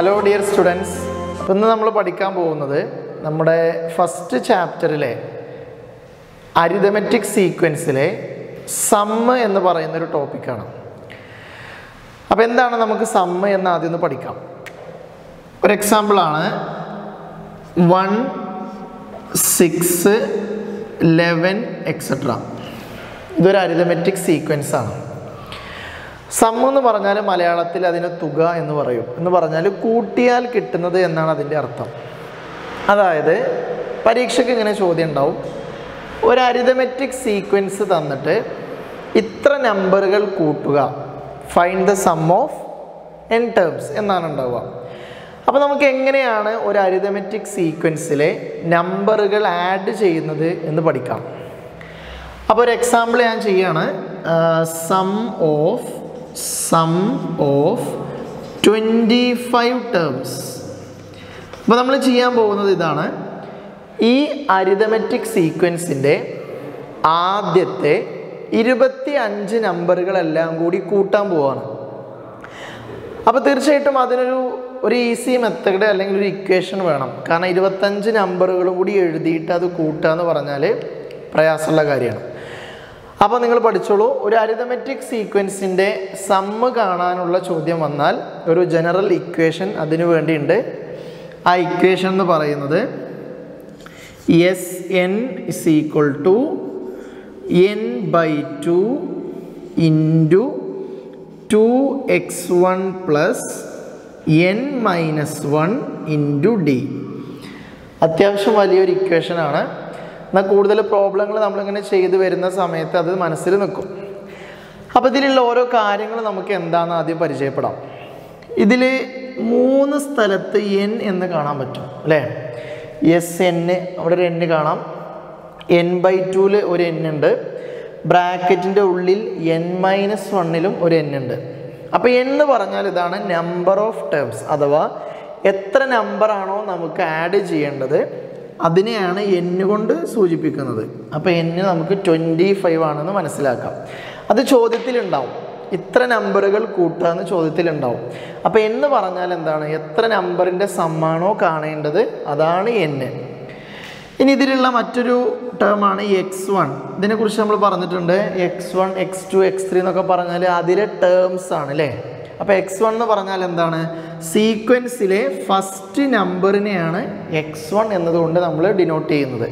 Hello dear students ഇന്ന് നമ്മൾ പഠിക്കാൻ പോകുന്നത് നമ്മുടെ ഫസ്റ്റ് ചാപ്റ്ററിലെ അരിതമെറ്റിക് സീക്വൻസിലെ സമ്മ് എന്ന് പറയുന്ന ഒരു ടോപ്പിക്കാണ് അപ്പോൾ എന്താണ് നമുക്ക് സമ്മ് എന്ന് ആദ്യം ഒന്ന് പഠിക്കാം. ഒരു എക്സാമ്പിളാണ് വൺ സിക്സ് ലെവൻ എക്സെട്ര ഇതൊരു അരിതമെറ്റിക് സീക്വൻസ് ആണ്. സം എന്ന് പറഞ്ഞാൽ മലയാളത്തിൽ അതിന് തുക എന്ന് പറയും. എന്ന് പറഞ്ഞാൽ കൂട്ടിയാൽ കിട്ടുന്നത് എന്നാണ് അതിന്റെ അർത്ഥം. അതായത് പരീക്ഷയ്ക്ക് ഇങ്ങനെ ചോദ്യം ഉണ്ടാവും. ഒരു അരിതമെറ്റിക് സീക്വൻസ് തന്നിട്ട് ഇത്ര നമ്പറുകൾ കൂട്ടുക. Find the sum of N terms എന്നാണ് ഉണ്ടാവുക. അപ്പോൾ നമുക്ക് എങ്ങനെയാണ് ഒരു അരിതമെറ്റിക് സീക്വൻസിലെ നമ്പറുകൾ ആഡ് ചെയ്യുന്നത് എന്ന് പഠിക്കാം. അപ്പോൾ ഒരു എക്സാമ്പിൾ ഞാൻ ചെയ്യാണ്. Sum of sum of twenty five terms അപ്പോൾ നമ്മൾ ചെയ്യാൻ പോകുന്നത് ഇതാണ്. ഈ അരിതമെറ്റിക് സീക്വൻസിന്റെ ആദ്യത്തെ ഇരുപത്തി അഞ്ച് നമ്പറുകളെല്ലാം കൂടി കൂട്ടാൻ പോവാണ്. അപ്പോൾ തീർച്ചയായിട്ടും അതിനൊരു ഒരു ഈസി മെത്തേഡ് അല്ലെങ്കിൽ ഒരു ഇക്വേഷൻ വേണം. കാരണം ഇരുപത്തഞ്ച് നമ്പറുകളും കൂടി എഴുതിയിട്ട് അത് കൂട്ടുക എന്ന് പറഞ്ഞാൽ പ്രയാസമുള്ള കാര്യമാണ്. അപ്പോൾ നിങ്ങൾ പഠിച്ചോളൂ. ഒരു അരിതമെറ്റിക് സീക്വൻസിന്റെ സമ്മ് കാണാനുള്ള ചോദ്യം വന്നാൽ ഒരു ജനറൽ ഇക്വേഷൻ അതിനു വേണ്ടിയുണ്ട്. ആ ഇക്വേഷൻ എന്ന് പറയുന്നത് S N is equal to N by two into two X one plus N minus one into D അത്യാവശ്യം വലിയൊരു ഇക്വേഷനാണ് എന്നാൽ കൂടുതൽ പ്രോബ്ലങ്ങൾ നമ്മളിങ്ങനെ ചെയ്തു വരുന്ന സമയത്ത് അത് മനസ്സിൽ നിൽക്കും. അപ്പോൾ ഇതിലുള്ള ഓരോ കാര്യങ്ങൾ നമുക്ക് എന്താണെന്ന് ആദ്യം പരിചയപ്പെടാം. ഇതിൽ മൂന്ന് സ്ഥലത്ത് എൻ എന്ന് കാണാൻ പറ്റും അല്ലേ? എസ് എൻ അവിടെ ഒരു എൻ കാണാം. എൻ ബൈ ടുവിൽ ഒരു എൻ ഉണ്ട്. ബ്രാക്കറ്റിന്റെ ഉള്ളിൽ എൻ മൈനസ് വണ്ണിലും ഒരു എൻ ഉണ്ട്. അപ്പോൾ എന്ന് പറഞ്ഞാൽ ഇതാണ് നമ്പർ ഓഫ് ടേംസ് അഥവാ എത്ര നമ്പറാണോ നമുക്ക് ആഡ് ചെയ്യേണ്ടത്. അതിനെയാണ് എൻ കൊണ്ട് സൂചിപ്പിക്കുന്നത്. അപ്പോൾ എന്ന് നമുക്ക് ട്വന്റി ഫൈവ് ആണെന്ന് മനസ്സിലാക്കാം. അത് ചോദ്യത്തിലുണ്ടാവും. ഇത്ര നമ്പറുകൾ കൂട്ടുക എന്ന് ചോദ്യത്തിലുണ്ടാവും അപ്പോൾ എന്ന് പറഞ്ഞാൽ എന്താണ്? എത്ര നമ്പറിന്റെ സമ്മാണോ കാണേണ്ടത് അതാണ് എന്ന് ഇനി ഇതിലുള്ള മറ്റൊരു ടേമാണ് എക്സ് വൺ ഇതിനെക്കുറിച്ച് നമ്മൾ പറഞ്ഞിട്ടുണ്ട്. X one x two x three എന്നൊക്കെ പറഞ്ഞാൽ അതിലെ ടേംസ് ആണ് അല്ലേ? അപ്പോൾ എക്സ് വൺ എന്ന് പറഞ്ഞാൽ എന്താണ്? സീക്വൻസിലെ ഫസ്റ്റ് നമ്പറിനെയാണ് എക്സ് വൺ എന്നതുകൊണ്ട് നമ്മൾ ഡിനോട്ട് ചെയ്യുന്നത്.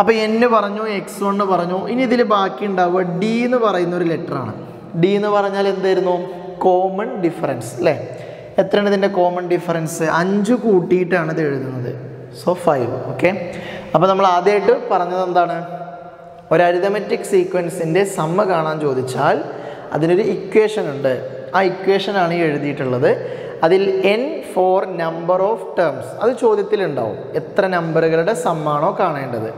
അപ്പോൾ എന്ന് പറഞ്ഞു എക്സ് വൺ പറഞ്ഞു. ഇനി ഇതിൽ ബാക്കി ഉണ്ടാവുക ഡി എന്ന് പറയുന്ന ഒരു ലെറ്ററാണ് ഡി എന്ന് പറഞ്ഞാൽ എന്തായിരുന്നു? കോമൺ ഡിഫറൻസ് അല്ലേ എത്രയാണ് ഇതിന്റെ കോമൺ ഡിഫറൻസ് അഞ്ച് കൂട്ടിയിട്ടാണ് ഇത് എഴുതുന്നത്. സോ ഫൈവ് ഓക്കെ അപ്പോൾ നമ്മൾ ആദ്യമായിട്ട് പറഞ്ഞത് എന്താണ്? ഒരു അരിതമെറ്റിക് സീക്വൻസിന്റെ സമ്മ കാണാൻ ചോദിച്ചാൽ അതിനൊരു ഇക്വേഷൻ ഉണ്ട്. ആ ഇക്വേഷനാണ് ഈ എഴുതിയിട്ടുള്ളത്. അതിൽ n for number of terms അത് ചോദ്യത്തിലുണ്ടാവും. എത്ര നമ്പറുകളുടെ സമ്മാണോ കാണേണ്ടത്.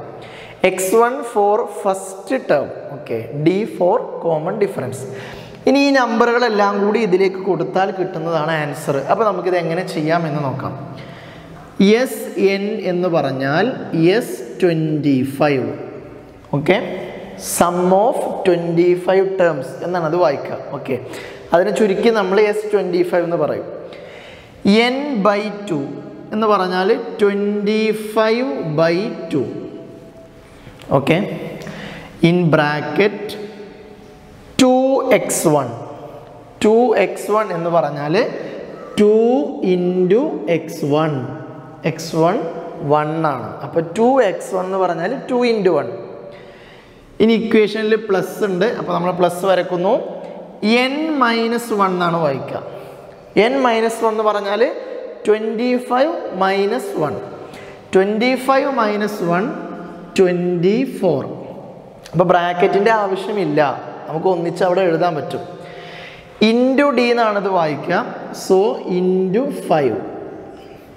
X one for first term okay d for common difference ഇനി ഈ നമ്പറുകളെല്ലാം കൂടി ഇതിലേക്ക് കൊടുത്താൽ കിട്ടുന്നതാണ് ആൻസർ അപ്പോൾ നമുക്കിത് എങ്ങനെ ചെയ്യാമെന്ന് നോക്കാം. എസ് എൻ എന്ന് പറഞ്ഞാൽ s twenty five okay sum of twenty five terms എന്നാണ് അത് വായിക്കുക. ഓക്കെ അതിനെ ചുരുക്കി നമ്മൾ എസ് ട്വന്റി ഫൈവ് എന്ന് പറയും. എൻ ബൈ ടു എന്ന് പറഞ്ഞാൽ twenty five by two okay in bracket two x one two x one എന്ന് പറഞ്ഞാൽ two into x one x one one ആണ്. അപ്പോൾ ടു എക്സ് വൺ എന്ന് പറഞ്ഞാൽ ടു ഇന്റു വൺ ഇനി ഇക്വേഷനിൽ പ്ലസ് ഉണ്ട്. അപ്പോൾ നമ്മൾ പ്ലസ് വരക്കുന്നു. എൻ മൈനസ് വൺ എന്നാണ് വായിക്കുക. എൻ മൈനസ് വൺ എന്ന് പറഞ്ഞാൽ twenty five minus one twenty five minus one twenty four അപ്പോൾ ബ്രാക്കറ്റിന്റെ ആവശ്യമില്ല. നമുക്ക് ഒന്നിച്ച് അവിടെ എഴുതാൻ പറ്റും. ഇന്റു ഡി എന്നാണിത് വായിക്കുക. സോ ഇന്റു ഫൈവ്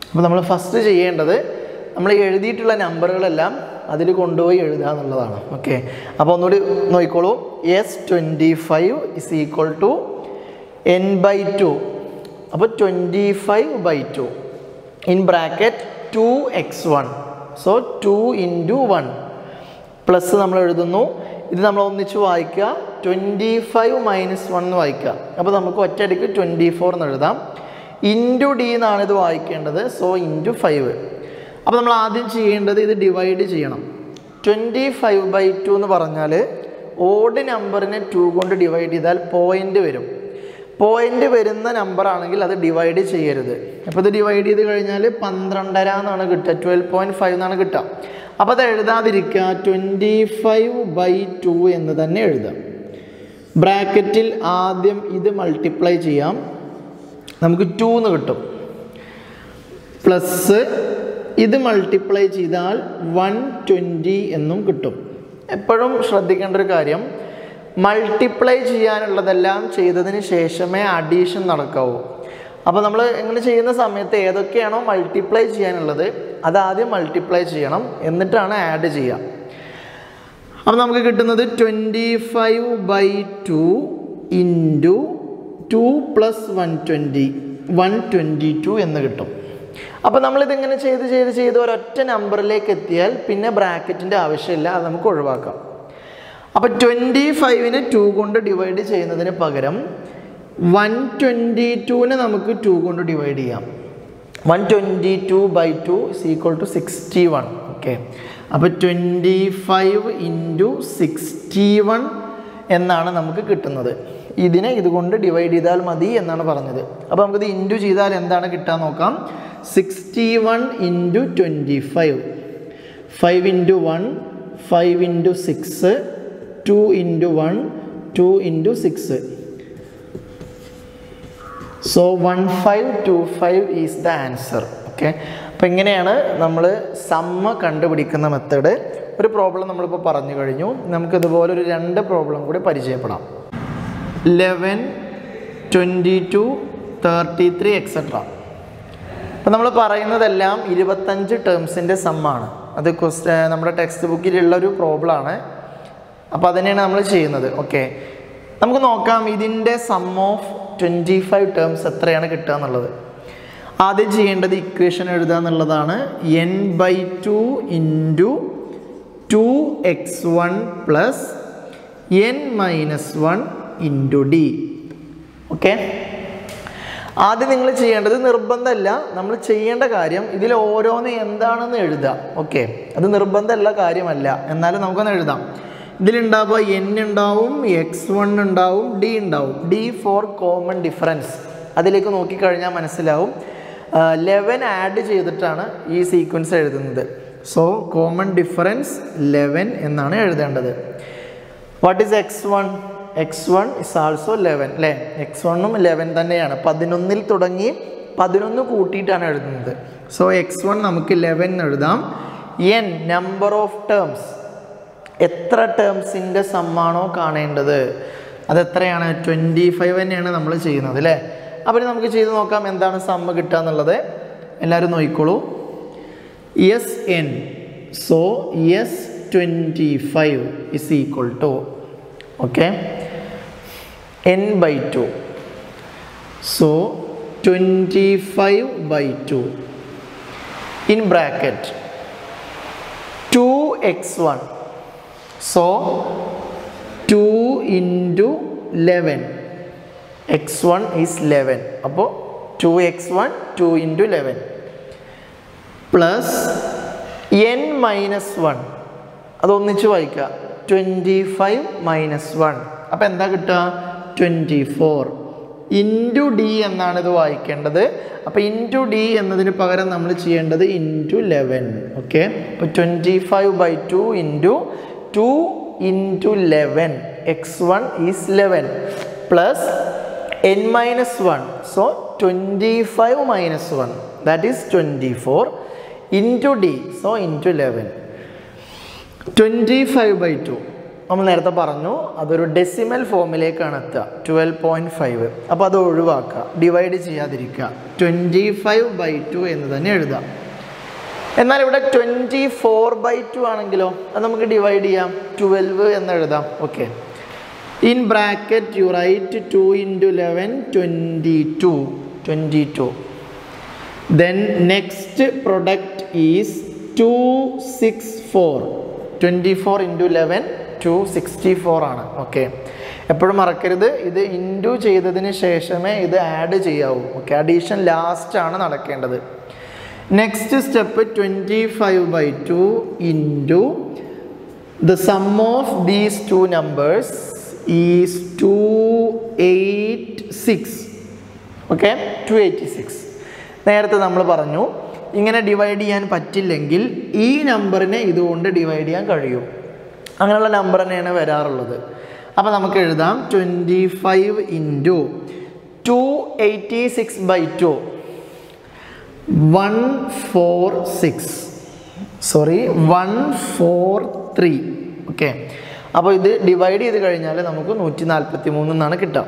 അപ്പോൾ നമ്മൾ ഫസ്റ്റ് ചെയ്യേണ്ടത് നമ്മൾ എഴുതിയിട്ടുള്ള നമ്പറുകളെല്ലാം അതിൽ കൊണ്ടുപോയി എഴുതുക എന്നുള്ളതാണ്. ഓക്കെ അപ്പോൾ ഒന്നുകൂടി നോക്കിക്കോളൂ. S twenty five is equal to n by two അപ്പോൾ twenty five by two in bracket two x one so two into one plus നമ്മൾ എഴുതുന്നു. ഇത് നമ്മൾ ഒന്നിച്ച് വായിക്കുക. ട്വന്റി ഫൈവ് മൈനസ് വൺ എന്ന് വായിക്കുക. അപ്പോൾ നമുക്ക് ഒറ്റയടിക്ക് ട്വന്റി ഫോർ എന്ന് എഴുതാം. ഇന്റു ഡി എന്നാണ് ഇത് വായിക്കേണ്ടത്. സോ ഇന്റു ഫൈവ് അപ്പോൾ നമ്മൾ ആദ്യം ചെയ്യേണ്ടത് ഇത് ഡിവൈഡ് ചെയ്യണം. ട്വന്റി ഫൈവ് ബൈ ടു എന്ന് പറഞ്ഞാൽ ഓഡ് നമ്പറിനെ ടു കൊണ്ട് ഡിവൈഡ് ചെയ്താൽ പോയിന്റ് വരും. പോയിന്റ് വരുന്ന നമ്പർ ആണെങ്കിൽ അത് ഡിവൈഡ് ചെയ്യരുത്. അപ്പോൾ ഇത് ഡിവൈഡ് ചെയ്ത് കഴിഞ്ഞാൽ പന്ത്രണ്ടര എന്നാണ് കിട്ടുക. ട്വൽവ് പോയിന്റ് ഫൈവ് എന്നാണ് കിട്ടുക. അപ്പോൾ അത് എഴുതാതിരിക്കുക. ട്വന്റി ഫൈവ് ബൈ ടു എന്ന് തന്നെ എഴുതാം. ബ്രാക്കറ്റിൽ ആദ്യം ഇത് മൾട്ടിപ്ലൈ ചെയ്യാം. നമുക്ക് ടു എന്ന് കിട്ടും. പ്ലസ് ഇത് മൾട്ടിപ്ലൈ ചെയ്താൽ വൺ ട്വന്റി എന്നും കിട്ടും. എപ്പോഴും ശ്രദ്ധിക്കേണ്ട ഒരു കാര്യം മൾട്ടിപ്ലൈ ചെയ്യാനുള്ളതെല്ലാം ചെയ്തതിന് ശേഷമേ അഡീഷൻ നടക്കാവൂ. അപ്പോൾ നമ്മൾ ഇങ്ങനെ ചെയ്യുന്ന സമയത്ത് ഏതൊക്കെയാണോ മൾട്ടിപ്ലൈ ചെയ്യാനുള്ളത് അത് ആദ്യം മൾട്ടിപ്ലൈ ചെയ്യണം എന്നിട്ടാണ് ആഡ് ചെയ്യുക. അപ്പോൾ നമുക്ക് കിട്ടുന്നത് twenty five by two into two plus one twenty one twenty two എന്ന് കിട്ടും. അപ്പോൾ നമ്മളിതിങ്ങനെ ചെയ്ത് ചെയ്ത് ചെയ്ത് ഒരൊറ്റ നമ്പറിലേക്ക് എത്തിയാൽ പിന്നെ ബ്രാക്കറ്റിന്റെ ആവശ്യമില്ല അത് നമുക്ക് ഒഴിവാക്കാം. അപ്പോൾ ട്വന്റി ഫൈവിനെ ടു കൊണ്ട് ഡിവൈഡ് ചെയ്യുന്നതിന് പകരം വൺ ട്വന്റി ടുവിനെ നമുക്ക് ടു കൊണ്ട് ഡിവൈഡ് ചെയ്യാം. One twenty two by two is equal to sixty one okay അപ്പോൾ twenty five into sixty one എന്നാണ് നമുക്ക് കിട്ടുന്നത്. ഇതിനെ ഇതുകൊണ്ട് ഡിവൈഡ് ചെയ്താൽ മതി എന്നാണ് പറഞ്ഞത്. അപ്പോൾ നമുക്കിത് ഇന്റു ചെയ്താൽ എന്താണ് കിട്ടാൻ നോക്കാം? Sixty one into twenty five. Five into one five into six two into one two into six. So one five two five is the answer okay അപ്പോൾ ഇങ്ങനെയാണ് നമ്മൾ സമ്മ കണ്ടുപിടിക്കുന്ന മെത്തേഡ് ഒരു പ്രോബ്ലം നമ്മളിപ്പോൾ പറഞ്ഞു കഴിഞ്ഞു. നമുക്കിതുപോലെ ഒരു രണ്ട് പ്രോബ്ലം കൂടി പരിചയപ്പെടാം. Eleven twenty two thirty three etcetera അപ്പോൾ നമ്മൾ പറയുന്നതെല്ലാം ഇരുപത്തഞ്ച് ടേംസിന്റെ സമ്മാണ് അത് ക്വസ്റ്റ് നമ്മുടെ ടെക്സ്റ്റ് ബുക്കിലുള്ള ഒരു പ്രോബ്ലമാണ് അപ്പോൾ അതിനെയാണ് നമ്മൾ ചെയ്യുന്നത്. ഓക്കെ നമുക്ക് നോക്കാം ഇതിന്റെ sum of twenty five terms എത്രയാണ് കിട്ടുക എന്നുള്ളത്. ആദ്യം ചെയ്യേണ്ടത് ഇക്വേഷൻ എഴുതുക എന്നുള്ളതാണ്. N by two into two x one plus n minus one into d okay ആദ്യം നിങ്ങൾ ചെയ്യേണ്ടത് നിർബന്ധമല്ല നമ്മൾ ചെയ്യേണ്ട കാര്യം ഇതിൽ ഓരോന്ന് എന്താണെന്ന് എഴുതാം ഓക്കെ അത് നിർബന്ധമല്ല കാര്യമല്ല. എന്നാലും നമുക്കൊന്ന് എഴുതാം. ഇതിലുണ്ടാവുക എൻ ഉണ്ടാവും എക്സ് വൺ ഉണ്ടാവും ഡി ഉണ്ടാവും. ഡി ഫോർ കോമൺ ഡിഫറൻസ് അതിലേക്ക് നോക്കിക്കഴിഞ്ഞാൽ മനസ്സിലാവും. ലെവൻ ആഡ് ചെയ്തിട്ടാണ് ഈ സീക്വൻസ് എഴുതുന്നത്. സോ കോമൺ ഡിഫറൻസ് ലെവൻ എന്നാണ് എഴുതേണ്ടത്. What is x one x one is also eleven അല്ലേ എക്സ് വണ്ണും ലെവൻ തന്നെയാണ്. പതിനൊന്നിൽ തുടങ്ങി പതിനൊന്ന് കൂട്ടിയിട്ടാണ് എഴുതുന്നത്. സോ എക്സ് വൺ നമുക്ക് ലെവൻ എഴുതാം. എൻ നമ്പർ ഓഫ് ടേംസ് എത്ര ടേംസിന്റെ സമ്മാണോ കാണേണ്ടത്? അതെത്രയാണ് ട്വന്റി ഫൈവ് തന്നെയാണ് നമ്മൾ ചെയ്യുന്നത് അല്ലേ അപ്പോൾ നമുക്ക് ചെയ്ത് നോക്കാം എന്താണ് സമ്മ കിട്ടുക എന്നുള്ളത്. എല്ലാവരും നോക്കിക്കോളൂ. S n so s twenty five is equal to okay twenty five by two in bracket two x one so two into eleven x one is eleven അപ്പോൾ two x one two into eleven plus n minus one അതൊന്നിച്ച് വായിക്കുക twenty five minus one അപ്പോൾ എന്താ കിട്ടുക? Twenty four into D എന്നാണ് ഇത് വായിക്കേണ്ടത്. അപ്പോൾ into D എന്നതിന് പകരം നമ്മൾ ചെയ്യേണ്ടത് ഇന്റു ലെവൻ ഓക്കെ അപ്പോൾ twenty five by two into two into eleven x one is eleven plus n minus one so twenty five minus one that is twenty four into d so into eleven twenty five by two നമ്മൾ നേരത്തെ പറഞ്ഞു അതൊരു decimal ഫോമിലേക്കാണ് എത്തുക. Twelve point five അപ്പോൾ അത് ഒഴിവാക്കുക. Divide ചെയ്യാതിരിക്കുക. ട്വന്റി ഫൈവ് ബൈ ടു എന്ന് തന്നെ എഴുതാം എന്നാൽ ഇവിടെ ട്വന്റി ഫോർ ബൈ ടു ആണെങ്കിലോ അത് നമുക്ക് ഡിവൈഡ് ചെയ്യാം. ട്വൽവ് എന്ന് എഴുതാം. Okay in bracket you write two into eleven twenty two twenty two then next product is two six four twenty four into eleven two sixty four ആണ്. Okay എപ്പോഴും മറക്കരുത്. ഇത് ഇന്റു ചെയ്തതിന് ശേഷമേ ഇത് ആഡ് ചെയ്യാവൂ. ഓക്കെ അഡീഷൻ ആണ് നടക്കേണ്ടത്. Next step twenty five by two into the sum of these two numbers is two eight six okay two eighty six നേരത്തെ നമ്മൾ പറഞ്ഞു ഇങ്ങനെ ഡിവൈഡ് ചെയ്യാൻ പറ്റില്ലെങ്കിൽ ഈ നമ്പറിനെ ഇതുകൊണ്ട് ഡിവൈഡ് ചെയ്യാൻ കഴിയും. അങ്ങനെയുള്ള നമ്പർ തന്നെയാണ് വരാറുള്ളത്. അപ്പോൾ നമുക്ക് എഴുതാം. Twenty five into two eighty six by two one four six sorry one four three okay അപ്പോൾ ഇത് ഡിവൈഡ് ചെയ്ത് കഴിഞ്ഞാൽ നമുക്ക് നൂറ്റി നാൽപ്പത്തി മൂന്ന് എന്നാണ് കിട്ടുക.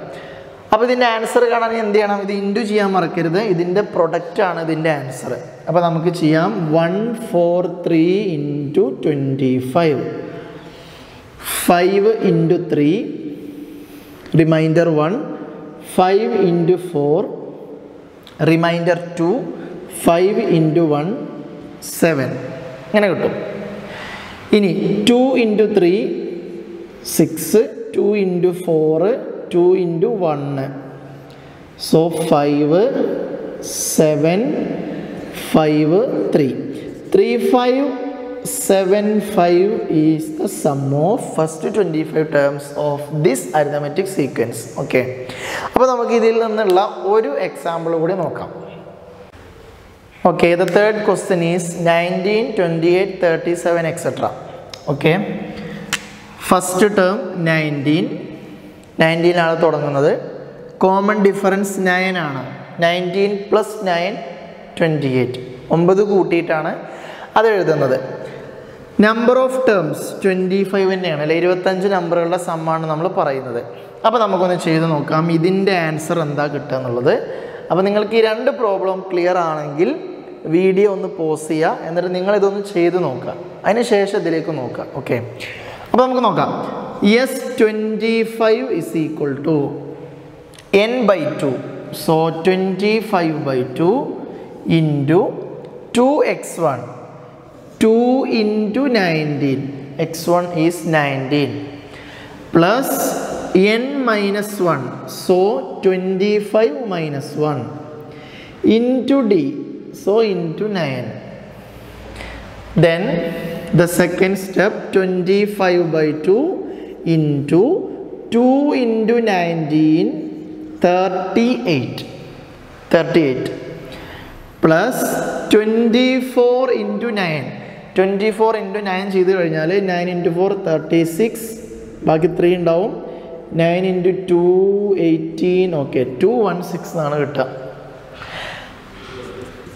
അപ്പോൾ ഇതിന്റെ ആൻസർ കാണാൻ എന്ത് ചെയ്യണം? ഇത് ഇന്റു ചെയ്യാൻ മറക്കരുത്. ഇതിന്റെ പ്രൊഡക്റ്റാണ് ഇതിന്റെ ആൻസർ അപ്പോൾ നമുക്ക് ചെയ്യാം. One four three into twenty five five into three remainder one five into four remainder two five into one seven ഇങ്ങനെ കിട്ടും. ഇനി two into three six two into four two into one so five seven five three three five seven five is the sum of first twenty five terms of this arithmetic sequence okay അപ്പോൾ നമുക്ക് ഇതിൽ നിന്നുള്ള ഒരു example കൂടി നോക്കാം. Okay the third question is nineteen twenty eight thirty seven etcetera okay first term nineteen നയന്റീനാണ് തുടങ്ങുന്നത്. Common difference nine ആണ്. Nineteen plus nine twenty eight ഒമ്പത് കൂട്ടിയിട്ടാണ് അത് എഴുതുന്നത്. Number of terms twenty five തന്നെയാണ്. അല്ലെ ഇരുപത്തഞ്ച് നമ്പറുകളുടെ സമ്മാണ് നമ്മൾ പറയുന്നത്. അപ്പോൾ നമുക്കൊന്ന് ചെയ്ത് നോക്കാം. ഇതിന്റെ ആൻസർ എന്താ കിട്ടുക എന്നുള്ളത്. അപ്പോൾ നിങ്ങൾക്ക് ഈ രണ്ട് പ്രോബ്ലം ക്ലിയർ ആണെങ്കിൽ വീഡിയോ ഒന്ന് പോസ് ചെയ്യുക. എന്നിട്ട് നിങ്ങളിതൊന്ന് ചെയ്ത് നോക്കുക. അതിന് ശേഷം ഇതിലേക്ക് നോക്കുക. ഓക്കെ അപ്പോൾ നമുക്ക് നോക്കാം. S twenty five is equal to n by two so twenty five by two into two x one 2 into 19 x1 is 19 plus n minus 1 so 25 minus 1 into d. So into 9 then the second step 25 by 2 into 2 into 19 38 38 plus 24 into 9 twenty four into nine ചെയ്ത് കഴിഞ്ഞാൽ nine into four thirty six ബാക്കി three ഉണ്ടാവും. Nine into two eighteen okay two one six എന്നാണ് കിട്ടുക.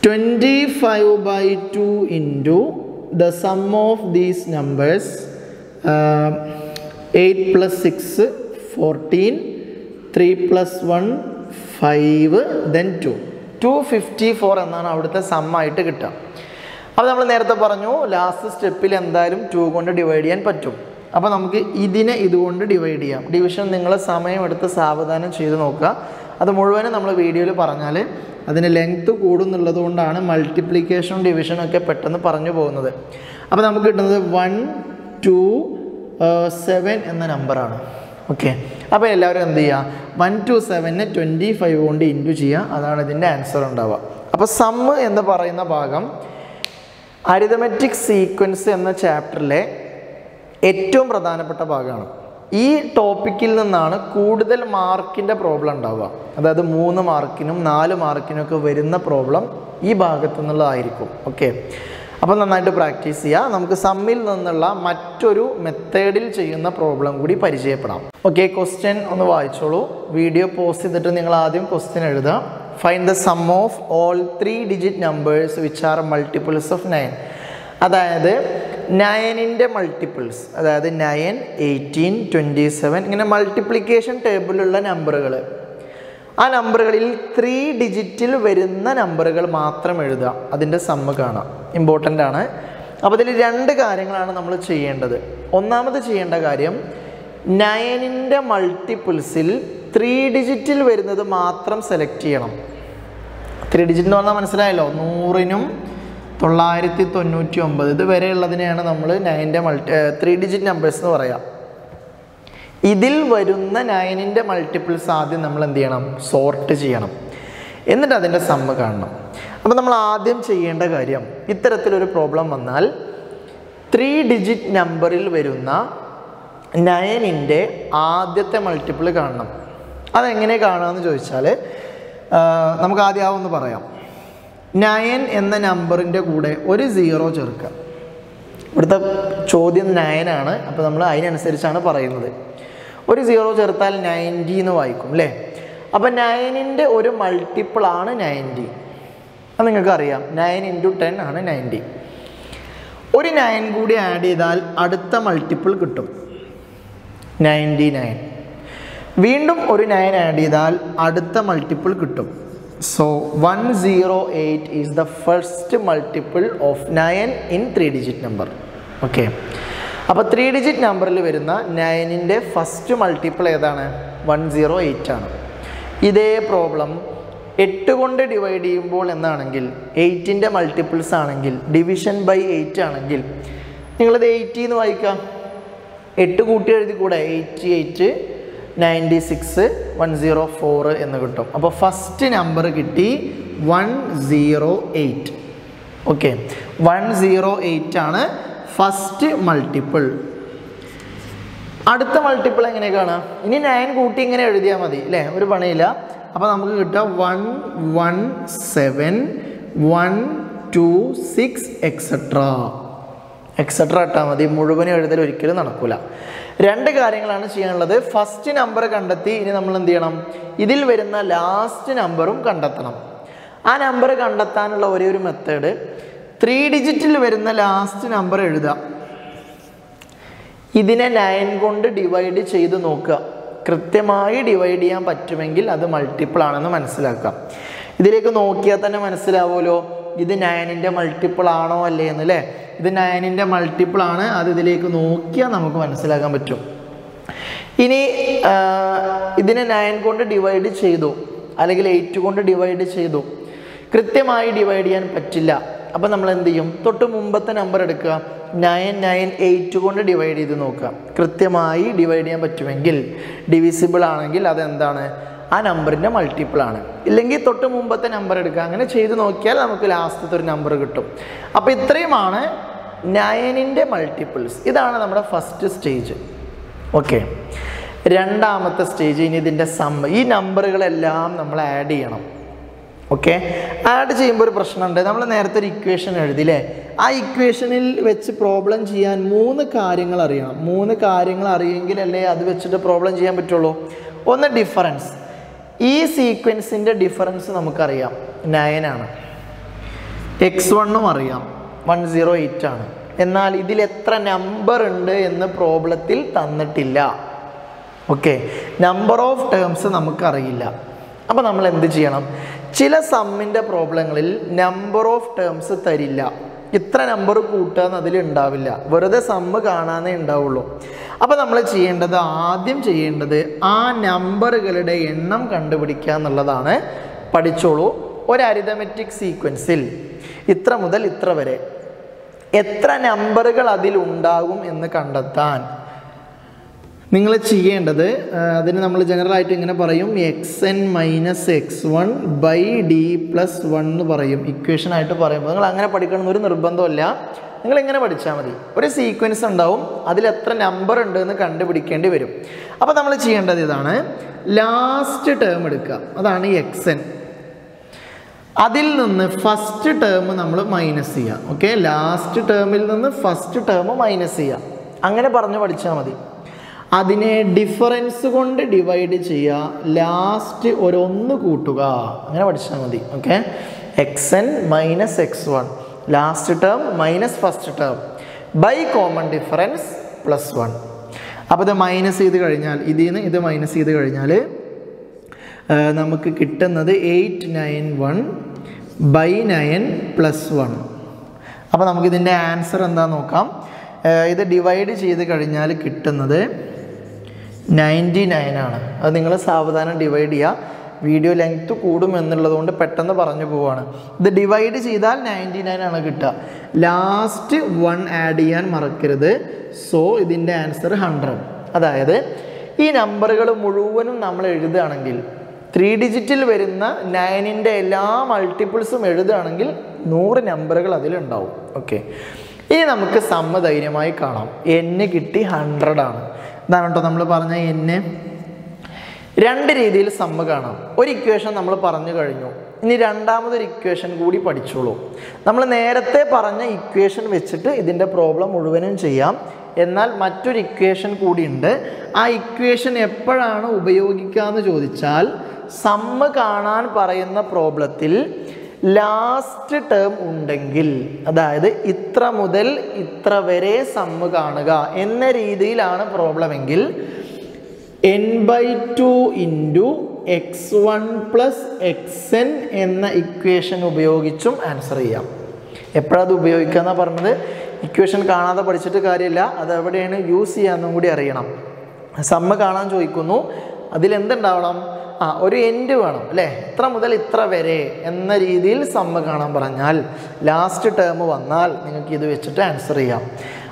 Twenty five by two into the sum of these numbers eight plus six fourteen three plus one five then two two fifty four എന്നാണ് അവിടുത്തെ സമ്മായിട്ട് കിട്ടുക. അപ്പോൾ നമ്മൾ നേരത്തെ പറഞ്ഞു last സ്റ്റെപ്പിൽ എന്തായാലും ടു കൊണ്ട് ഡിവൈഡ് ചെയ്യാൻ പറ്റും. അപ്പോൾ നമുക്ക് ഇതിനെ ഇതുകൊണ്ട് ഡിവൈഡ് ചെയ്യാം. ഡിവിഷൻ നിങ്ങൾ സമയമെടുത്ത് സാവധാനം ചെയ്ത് നോക്കുക. അത് മുഴുവനും നമ്മൾ വീഡിയോയിൽ പറഞ്ഞാൽ അതിന് ലെങ്ത്ത് കൂടുന്നുള്ളത് കൊണ്ടാണ് മൾട്ടിപ്ലിക്കേഷനും ഡിവിഷനും ഒക്കെ പെട്ടെന്ന് പറഞ്ഞു പോകുന്നത്. അപ്പോൾ നമുക്ക് കിട്ടുന്നത് വൺ ടു സെവൻ എന്ന നമ്പറാണ് ഓക്കെ അപ്പോൾ എല്ലാവരും എന്ത് ചെയ്യുക വൺ ടു സെവനെ ട്വന്റി ഫൈവ് കൊണ്ട് ഇന്റു ചെയ്യുക. അതാണ് ഇതിന്റെ ആൻസർ ഉണ്ടാവുക. അപ്പോൾ സമ്മ് എന്ന് പറയുന്ന ഭാഗം അരിതമെറ്റിക് സീക്വൻസ് എന്ന ചാപ്റ്ററിലെ ഏറ്റവും പ്രധാനപ്പെട്ട ഭാഗമാണ്. ഈ ടോപ്പിക്കിൽ നിന്നാണ് കൂടുതൽ മാർക്കിന്റെ പ്രോബ്ലം ഉണ്ടാവുക. അതായത് മൂന്ന് മാർക്കിനും നാല് മാർക്കിനും ഒക്കെ വരുന്ന പ്രോബ്ലം ഈ ഭാഗത്തു നിന്നുള്ളതായിരിക്കും. ഓക്കെ അപ്പോൾ നന്നായിട്ട് പ്രാക്ടീസ് ചെയ്യുക നമുക്ക് സമ്മിൽ നിന്നുള്ള മറ്റൊരു മെത്തേഡിൽ ചെയ്യുന്ന പ്രോബ്ലം കൂടി പരിചയപ്പെടാം. ഓക്കെ ക്വസ്റ്റ്യൻ ഒന്ന് വായിച്ചോളൂ. വീഡിയോ പോസ്റ്റ് ചെയ്തിട്ട് നിങ്ങൾ ആദ്യം ക്വസ്റ്റ്യൻ എഴുതുക. Find the sum of all three digit numbers which are multiples of nine അതായത് നയനിന്റെ മൾട്ടിപ്പിൾസ് അതായത് നയൻ എയ്റ്റീൻ ട്വന്റി സെവൻ ഇങ്ങനെ മൾട്ടിപ്ലിക്കേഷൻ ടേബിളിലുള്ള നമ്പറുകൾ ആ നമ്പറുകളിൽ ത്രീ ഡിജിറ്റിൽ വരുന്ന നമ്പറുകൾ മാത്രം എഴുതുക. അതിന്റെ സമ്മ് കാണാം. ഇമ്പോർട്ടന്റ് ആണ്. അപ്പോൾ ഇതിൽ രണ്ട് കാര്യങ്ങളാണ് നമ്മൾ ചെയ്യേണ്ടത്. ഒന്നാമത് ചെയ്യേണ്ട കാര്യം നയനിന്റെ മൾട്ടിപ്പിൾസിൽ ത്രീ ഡിജിറ്റിൽ വരുന്നത് മാത്രം സെലക്ട് ചെയ്യണം. ത്രീ ഡിജിറ്റ് എന്ന് പറഞ്ഞാൽ മനസ്സിലായല്ലോ? നൂറിനും തൊള്ളായിരത്തി തൊണ്ണൂറ്റി ഒമ്പത് ഇത് വരെ ഉള്ളതിനെയാണ് നമ്മൾ നയന്റെ മൾട്ടി ത്രീ ഡിജിറ്റ് നമ്പേഴ്സ് എന്ന് പറയാം. ഇതിൽ വരുന്ന നയനിന്റെ മൾട്ടിപ്പിൾസ് ആദ്യം നമ്മൾ എന്ത് ചെയ്യണം? സോർട്ട് ചെയ്യണം. എന്നിട്ട് അതിന്റെ സമ്മ് കാണണം. അപ്പോൾ നമ്മൾ ആദ്യം ചെയ്യേണ്ട കാര്യം ഇത്തരത്തിലൊരു പ്രോബ്ലം വന്നാൽ ത്രീ ഡിജിറ്റ് നമ്പറിൽ വരുന്ന നയനിന്റെ ആദ്യത്തെ മൾട്ടിപ്പിൾ കാണണം. അതെങ്ങനെ കാണുകയെന്ന് ചോദിച്ചാൽ നമുക്ക് ആദ്യം ഒന്ന് പറയാം. നയൻ എന്ന നമ്പറിന്റെ കൂടെ ഒരു സീറോ ചേർക്കുക. ഇവിടുത്തെ ചോദ്യം നയനാണ് അപ്പോൾ നമ്മൾ അതിനനുസരിച്ചാണ് പറയുന്നത്. ഒരു സീറോ ചേർത്താൽ നയന്റി എന്ന് വായിക്കും അല്ലേ അപ്പോൾ നയനിന്റെ ഒരു മൾട്ടിപ്പിളാണ് നയന്റി. അത് നിങ്ങൾക്ക് അറിയാം നയൻ ഇന്റു ടെൻ ആണ് നയന്റി. ഒരു നയൻ കൂടി ആഡ് ചെയ്താൽ അടുത്ത മൾട്ടിപ്പിൾ കിട്ടും. Ninety nine. വീണ്ടും ഒരു നയൻ ആഡ് ചെയ്താൽ അടുത്ത മൾട്ടിപ്പിൾ കിട്ടും. So one zero eight is the first multiple of nine in three digit number okay അപ്പോൾ ത്രീ ഡിജിറ്റ് നമ്പറിൽ വരുന്ന നയനിന്റെ ഫസ്റ്റ് മൾട്ടിപ്പിൾ ഏതാണ്? വൺ സീറോ എയ്റ്റ് ആണ്. ഇതേ പ്രോബ്ലം എട്ട് കൊണ്ട് ഡിവൈഡ് ചെയ്യുമ്പോൾ എന്നാണെങ്കിൽ എയ്റ്റിന്റെ മൾട്ടിപ്പിൾസ് ആണെങ്കിൽ ഡിവിഷൻ ബൈ എയ്റ്റ് ആണെങ്കിൽ നിങ്ങളിത് എയ്റ്റി എന്ന് വായിക്കാം. എട്ട് കൂട്ടി എഴുതി കൂടെ eighty eight ninety six one zero four എന്ന് കിട്ടും. അപ്പോൾ ഫസ്റ്റ് നമ്പർ കിട്ടി one zero eight. Okay one zero eight ആണ് ഫസ്റ്റ് മൾട്ടിപ്പിൾ അടുത്ത മൾട്ടിപ്പിൾ എങ്ങനെ ഇനി നയൻ കൂട്ടി ഇങ്ങനെ എഴുതിയാൽ മതി അല്ലേ? ഒരു പണിയില്ല. അപ്പോൾ നമുക്ക് കിട്ടുക one one seven one two six etcetera etcetera ഇട്ടാൽ മതി. മുഴുവനും എഴുതൽ ഒരിക്കലും നടക്കില്ല രണ്ട് കാര്യങ്ങളാണ് ചെയ്യാനുള്ളത്. ഫസ്റ്റ് നമ്പർ കണ്ടെത്തി ഇനി നമ്മൾ എന്ത് ചെയ്യണം? ഇതിൽ വരുന്ന ലാസ്റ്റ് നമ്പറും കണ്ടെത്തണം. ആ നമ്പർ കണ്ടെത്താനുള്ള ഒരേ ഒരു മെത്തേഡ് ത്രീ ഡിജിറ്റിൽ വരുന്ന ലാസ്റ്റ് നമ്പർ എഴുതുക. ഇതിനെ നയൻ കൊണ്ട് ഡിവൈഡ് ചെയ്ത് നോക്കുക. കൃത്യമായി ഡിവൈഡ് ചെയ്യാൻ പറ്റുമെങ്കിൽ അത് മൾട്ടിപ്പിൾ ആണെന്ന് മനസ്സിലാക്കാം ഇതിലേക്ക് നോക്കിയാൽ തന്നെ മനസ്സിലാവുമല്ലോ. ഇത് നയനിന്റെ മൾട്ടിപ്പിൾ ആണോ അല്ലേ എന്ന് അല്ലേ ഇത് നയനിന്റെ മൾട്ടിപ്പിൾ ആണ്. അത് ഇതിലേക്ക് നോക്കിയാൽ നമുക്ക് മനസ്സിലാക്കാൻ പറ്റും. ഇനി ഇതിനെ നയൻ കൊണ്ട് ഡിവൈഡ് ചെയ്തു. അല്ലെങ്കിൽ എയ്റ്റ് കൊണ്ട് ഡിവൈഡ് ചെയ്തു. കൃത്യമായി ഡിവൈഡ് ചെയ്യാൻ പറ്റില്ല. അപ്പം നമ്മൾ എന്ത് ചെയ്യും? തൊട്ട് മുമ്പത്തെ നമ്പർ എടുക്കുക. നയൻ നയൻ എയ്റ്റ് കൊണ്ട് ഡിവൈഡ് ചെയ്ത് നോക്കുക. കൃത്യമായി ഡിവൈഡ് ചെയ്യാൻ പറ്റുമെങ്കിൽ ഡിവിസിബിൾ ആണെങ്കിൽ അതെന്താണ്? ആ നമ്പറിന്റെ മൾട്ടിപ്പിൾ ആണ്. ഇല്ലെങ്കിൽ തൊട്ട് മുമ്പത്തെ നമ്പർ എടുക്കുക. അങ്ങനെ ചെയ്ത് നോക്കിയാൽ നമുക്ക് ലാസ്റ്റത്തെ ഒരു നമ്പർ കിട്ടും. അപ്പോൾ ഇത്രയുമാണ് നയനിന്റെ മൾട്ടിപ്പിൾസ് ഇതാണ് നമ്മുടെ ഫസ്റ്റ് സ്റ്റേജ് ഓക്കെ രണ്ടാമത്തെ സ്റ്റേജ് ഇനി ഇതിന്റെ സം ഈ നമ്പറുകളെല്ലാം നമ്മൾ ആഡ് ചെയ്യണം. ഓക്കെ ആഡ് ചെയ്യുമ്പോൾ ഒരു പ്രശ്നമുണ്ട്. നമ്മൾ നേരത്തെ ഒരു ഇക്വേഷൻ എഴുതില്ലേ ആ ഇക്വേഷനിൽ വെച്ച് പ്രോബ്ലം ചെയ്യാൻ മൂന്ന് കാര്യങ്ങൾ അറിയണം. മൂന്ന് കാര്യങ്ങൾ അറിയെങ്കിലല്ലേ അത് വെച്ചിട്ട് പ്രോബ്ലം ചെയ്യാൻ പറ്റുള്ളൂ. ഒന്ന് ഡിഫറൻസ് ഈ സീക്വൻസിന്റെ ഡിഫറൻസ് നമുക്കറിയാം. നയനാണ് എക്സ് വണ്ണും അറിയാം. വൺ സീറോ എയ്റ്റ് ആണ്. എന്നാൽ ഇതിൽ എത്ര നമ്പർ ഉണ്ട് എന്ന് പ്രോബ്ലത്തിൽ തന്നിട്ടില്ല. ഓക്കെ നമ്പർ ഓഫ് ടേംസ് നമുക്കറിയില്ല. അപ്പോൾ നമ്മൾ എന്ത് ചെയ്യണം? ചില സമ്മിന്റെ പ്രോബ്ലങ്ങളിൽ നമ്പർ ഓഫ് ടേംസ് തരില്ല. ഇത്ര നമ്പർ കൂട്ടുക എന്ന് അതിൽ ഉണ്ടാവില്ല. വെറുതെ സമ്മ് കാണാനേ ഉണ്ടാവുള്ളൂ. അപ്പോൾ നമ്മൾ ചെയ്യേണ്ടത് ആദ്യം ചെയ്യേണ്ടത് ആ നമ്പറുകളുടെ എണ്ണം കണ്ടുപിടിക്കുക എന്നുള്ളതാണ്. പഠിച്ചോളൂ. ഒരു അരിതമെറ്റിക് സീക്വൻസിൽ ഇത്ര മുതൽ ഇത്ര വരെ എത്ര നമ്പറുകൾ അതിൽ ഉണ്ടാകും എന്ന് കണ്ടെത്താൻ നിങ്ങൾ ചെയ്യേണ്ടത് അതിന് നമ്മൾ ജനറൽ ആയിട്ട് ഇങ്ങനെ പറയും x n minus x one by d plus one എന്ന് പറയും. ഇക്വേഷൻ ആയിട്ട് പറയുമ്പോൾ നിങ്ങൾ അങ്ങനെ പഠിക്കണം എന്നൊരു നിർബന്ധമില്ല നിങ്ങൾ എങ്ങനെ പഠിച്ചാൽ മതി. ഒരു സീക്വൻസ് ഉണ്ടാവും അതിൽ എത്ര നമ്പർ ഉണ്ട് എന്ന് കണ്ടുപിടിക്കേണ്ടി വരും. അപ്പോൾ നമ്മൾ ചെയ്യേണ്ടത് ഇതാണ് ലാസ്റ്റ് ടേം എടുക്കുക. അതാണ് എക്സ് എൻ അതിൽ നിന്ന് ഫസ്റ്റ് ടേം നമ്മൾ മൈനസ് ചെയ്യുക. ഓക്കെ ലാസ്റ്റ് ടേമിൽ നിന്ന് ഫസ്റ്റ് ടേം മൈനസ് ചെയ്യുക. അങ്ങനെ പറഞ്ഞ് പഠിച്ചാൽ മതി. അതിനെ ഡിഫറൻസ് കൊണ്ട് ഡിവൈഡ് ചെയ്യുക. ലാസ്റ്റ് ഒരൊന്ന് കൂട്ടുക. അങ്ങനെ പഠിച്ചാൽ മതി. Okay x n minus x one last term minus first term by common difference plus one അപ്പോൾ ഇത് മൈനസ് ചെയ്ത് കഴിഞ്ഞാൽ ഇതിൽ നിന്ന് ഇത് മൈനസ് ചെയ്ത് കഴിഞ്ഞാൽ നമുക്ക് കിട്ടുന്നത് eight nine one by nine plus one അപ്പോൾ നമുക്കിതിന്റെ ആൻസർ എന്താ നോക്കാം? ഇത് ഡിവൈഡ് ചെയ്ത് കഴിഞ്ഞാൽ കിട്ടുന്നത് നയന്റി നയൻ ആണ്. അത് നിങ്ങൾ സാവധാനം ഡിവൈഡ് ചെയ്യുക വീഡിയോ ലെങ്ത്ത് കൂടും എന്നുള്ളത് കൊണ്ട് പെട്ടെന്ന് പറഞ്ഞു പോവാണ്. ഇത് ഡിവൈഡ് ചെയ്താൽ നയന്റി നയൻ ആണ് കിട്ടുക. ലാസ്റ്റ് വൺ ആഡ് ചെയ്യാൻ മറക്കരുത്. സോ ഇതിന്റെ ആൻസർ ഹൺഡ്രഡ് അതായത് ഈ നമ്പറുകൾ മുഴുവനും നമ്മൾ എഴുതുകയാണെങ്കിൽ ത്രീ ഡിജിറ്റിൽ വരുന്ന നയനിന്റെ എല്ലാ മൾട്ടിപ്പിൾസും എഴുതുകയാണെങ്കിൽ നൂറ് നമ്പറുകൾ അതിലുണ്ടാവും. ഓക്കെ ഇനി നമുക്ക് സമ്മ ധൈര്യമായി കാണാം. എന്നെ കിട്ടി ഹൺഡ്രഡ് ആണ്. കേട്ടോ നമ്മൾ പറഞ്ഞ എന്നെ രണ്ട് രീതിയിൽ സമ്മ കാണാം. ഒരു ഇക്വേഷൻ നമ്മൾ പറഞ്ഞു കഴിഞ്ഞു. ഇനി രണ്ടാമതൊരു ഇക്വേഷൻ കൂടി പഠിച്ചോളൂ. നമ്മൾ നേരത്തെ പറഞ്ഞ ഇക്വേഷൻ വെച്ചിട്ട് ഇതിന്റെ പ്രോബ്ലം മുഴുവനും ചെയ്യാം. എന്നാൽ മറ്റൊരു ഇക്വേഷൻ കൂടിയുണ്ട് ആ ഇക്വേഷൻ എപ്പോഴാണ് ഉപയോഗിക്കാമെന്ന് ചോദിച്ചാൽ സമ്മ കാണാൻ പറയുന്ന പ്രോബ്ലത്തിൽ ലാസ്റ്റ് ടേം ഉണ്ടെങ്കിൽ അതായത് ഇത്ര മുതൽ ഇത്ര വരെ സമ്മ് കാണുക എന്ന രീതിയിലാണ് പ്രോബ്ലം എങ്കിൽ n by two into x one plus x n എന്ന ഇക്വേഷൻ ഉപയോഗിച്ചും ആൻസർ ചെയ്യാം. എപ്പോഴത് ഉപയോഗിക്കുക എന്നാണ് പറഞ്ഞത്? ഇക്വേഷൻ കാണാതെ പഠിച്ചിട്ട് കാര്യമില്ല. അത് എവിടെയാണ്? യൂസ് ചെയ്യാമെന്നും കൂടി അറിയണം. സമ്മ കാണാൻ ചോദിക്കുന്നു. അതിലെന്തുണ്ടാവണം ആ ഒരു എൻഡ് വേണം അല്ലേ? ഇത്ര മുതൽ ഇത്ര വരെ എന്ന രീതിയിൽ സമ്മ കാണാൻ പറഞ്ഞാൽ ലാസ്റ്റ് ടേം വന്നാൽ നിങ്ങൾക്ക് ഇത് വെച്ചിട്ട് ആൻസർ ചെയ്യാം.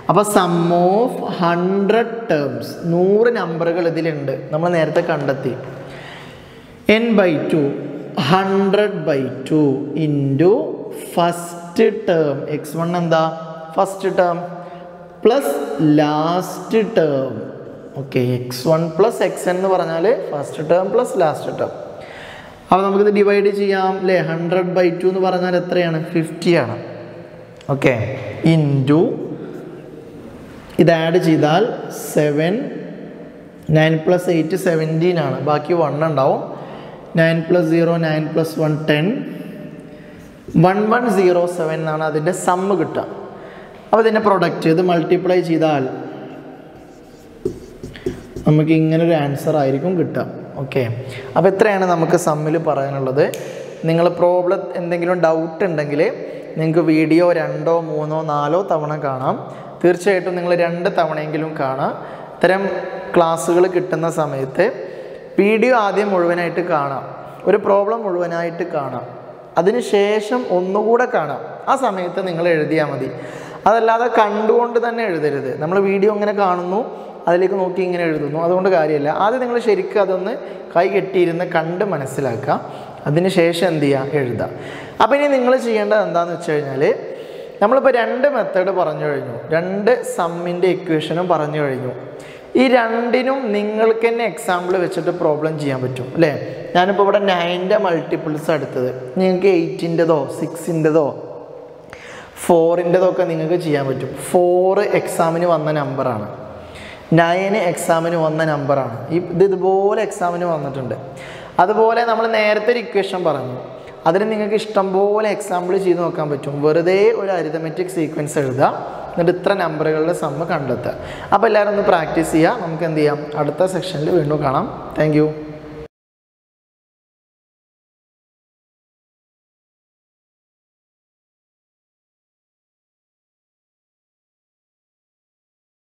അപ്പോൾ സം ഓഫ് ഹൺഡ്രഡ് ടേംസ് നൂറ് നമ്പറുകൾ ഇതിലുണ്ട്. നമ്മൾ നേരത്തെ കണ്ടെത്തി. N by two hundred by two into first term x one എന്താ? First term plus last term okay x one plus x എന്ന് പറഞ്ഞാൽ first term plus last term അപ്പോൾ നമുക്കിത് ഡിവൈഡ് ചെയ്യാം അല്ലേ ഹൺഡ്രഡ് ബൈ ടു എന്ന് പറഞ്ഞാൽ എത്രയാണ്? ഫിഫ്റ്റിയാണ് ഓക്കെ ഇന്റു ഇത് ആഡ് ചെയ്താൽ seven nine plus eight seventeen ആണ്. ബാക്കി വൺ ഉണ്ടാവും. Nine plus zero nine plus one ten one one zero seven എന്നാണ് അതിന്റെ സമ്മ് കിട്ടുക. അപ്പോൾ ഇതിന്റെ പ്രൊഡക്റ്റ് ഇത് മൾട്ടിപ്ലൈ ചെയ്താൽ നമുക്ക് ഇങ്ങനെ ഒരു ആൻസർ ആയിരിക്കും കിട്ടുക. ഓക്കെ അപ്പോൾ എത്രയാണ് നമുക്ക് സമ്മിൽ പറയാനുള്ളത്. നിങ്ങൾ പ്രോബ്ലം എന്തെങ്കിലും ഡൗട്ട് ഉണ്ടെങ്കിൽ നിങ്ങൾക്ക് വീഡിയോ രണ്ടോ മൂന്നോ നാലോ തവണ കാണാം. തീർച്ചയായിട്ടും നിങ്ങൾ രണ്ട് തവണയെങ്കിലും കാണാം. ഇത്തരം ക്ലാസ്സുകൾ കിട്ടുന്ന സമയത്ത് വീഡിയോ ആദ്യം മുഴുവനായിട്ട് കാണാം. ഒരു പ്രോബ്ലം മുഴുവനായിട്ട് കാണാം. അതിനുശേഷം ഒന്നുകൂടെ കാണാം. ആ സമയത്ത് നിങ്ങൾ എഴുതിയാൽ മതി. അതല്ലാതെ കണ്ടുകൊണ്ട് തന്നെ എഴുതരുത്. നമ്മൾ വീഡിയോ ഇങ്ങനെ കാണുന്നു അതിലേക്ക് നോക്കി ഇങ്ങനെ എഴുതുന്നു. അതുകൊണ്ട് കാര്യമില്ല. ആദ്യം നിങ്ങൾ ശരിക്കും അതൊന്ന് കൈ കെട്ടിയിരുന്ന് കണ്ട് മനസ്സിലാക്കുക. അതിനുശേഷം എന്ത് ചെയ്യുക? എഴുതുക. അപ്പോൾ ഇനി നിങ്ങൾ ചെയ്യേണ്ടത് എന്താണെന്ന് വെച്ച് കഴിഞ്ഞാൽ നമ്മളിപ്പോൾ രണ്ട് മെത്തേഡ് പറഞ്ഞു കഴിഞ്ഞു. രണ്ട് സമ്മിന്റെ ഇക്വേഷനും പറഞ്ഞു കഴിഞ്ഞു. ഈ രണ്ടിനും നിങ്ങൾക്ക് തന്നെ എക്സാമ്പിൾ വെച്ചിട്ട് പ്രോബ്ലം ചെയ്യാൻ പറ്റും അല്ലേ? ഞാനിപ്പോൾ ഇവിടെ നയന്റെ മൾട്ടിപ്പിൾസ് എടുത്തത് നിങ്ങൾക്ക് എയ്റ്റിന്റെതോ സിക്സിന്റെതോ ഫോറിന്റെതോ ഒക്കെ നിങ്ങൾക്ക് ചെയ്യാൻ പറ്റും. ഫോറ് എക്സാമിന് വന്ന നമ്പറാണ് നയന് എക്സാമിന് വന്ന നമ്പറാണ് ഇത് ഇതുപോലെ എക്സാമിന് വന്നിട്ടുണ്ട്. അതുപോലെ നമ്മൾ നേരത്തെ ഒരു ഇക്വേഷൻ പറഞ്ഞു. അതിന് നിങ്ങൾക്ക് ഇഷ്ടം പോലെ എക്സാമ്പിൾ ചെയ്ത് നോക്കാൻ പറ്റും. വെറുതെ ഒരു അരിതമെറ്റിക് സീക്വൻസ് എഴുതുക എന്നിട്ട് ഇത്ര നമ്പറുകളുടെ സമ്മ് കണ്ടെത്തുക. അപ്പോൾ എല്ലാവരും ഒന്ന് പ്രാക്ടീസ് ചെയ്യുക. നമുക്ക് എന്ത് ചെയ്യാം? അടുത്ത സെക്ഷനിൽ വീണ്ടും കാണാം. താങ്ക്